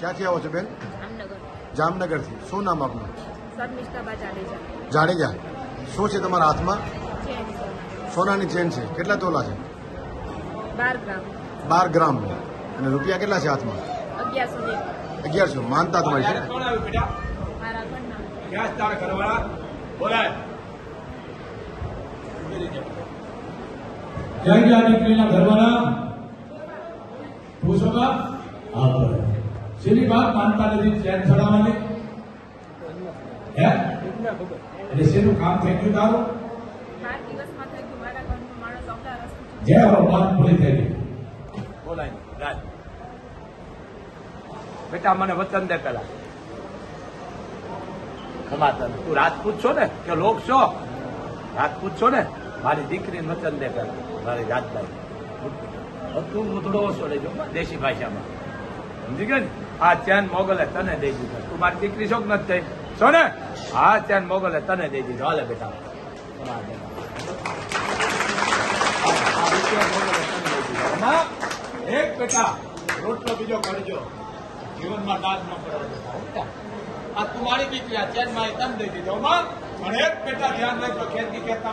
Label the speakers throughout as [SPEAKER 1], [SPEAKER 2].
[SPEAKER 1] ક્યાંથી આવો છો બેન?
[SPEAKER 2] જામનગર.
[SPEAKER 1] જામનગરથી. શું નામ આપનું?
[SPEAKER 2] જાડેજા
[SPEAKER 1] જાડેજા. શું છે તમારા હાથમાં? સોનાની ચેન છે. કેટલા તોલા છે?
[SPEAKER 2] બાર ગ્રામ.
[SPEAKER 1] અને રૂપિયા કેટલા છે હાથમાં?
[SPEAKER 2] અગિયારસો
[SPEAKER 1] માનતા તમારી છે
[SPEAKER 3] જય જય ઘરવાળા? પૂછો કા બોલો વાત માનતા નથી ચેન ચડાવવાની હે? એટલે શેનું કામ થઈ ગયું તારું?
[SPEAKER 2] બાર દિવસમાં થઈ ગયું મારા ઘરનો માણસ અવલા રસ્તે
[SPEAKER 3] જે હવે વાત પૂરી થઈ ગઈ.
[SPEAKER 4] બોલાય રાજ. બેટા મને વચન દે પેલા. ખમા તું રાજપૂત છો ને કે લોક છો? રાજપૂત છો ને? મારી દીકરી વચન દે પેલા મારી રાજભાઈ તું થોડો ઓછો લેજો દેશી ભાષામાં. સમજી ગયો ને? આ ચેન મોગલે તને દઈ દીધો. તું મારી દીકરી છો નથી થઈ. છો ને આ ચેન મોગલે તને દઈ દીધો. હાલે બેટા. એક બેટા. રોટલો બીજો કરજો. જીવનમાં દાદ ન હો આ તમારી દીકરી, આ ચેનમાં તને દઈ દીધો. માં. પણ એક બેટા ધ્યાન રાખજો, ખેતી ખેતા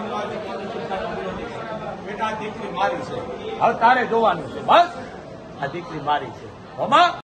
[SPEAKER 4] બેટા દીકરી મારી છે. હવે તારે જોવાનું છે. બસ. આ દીકરી મારી છે. હોમાં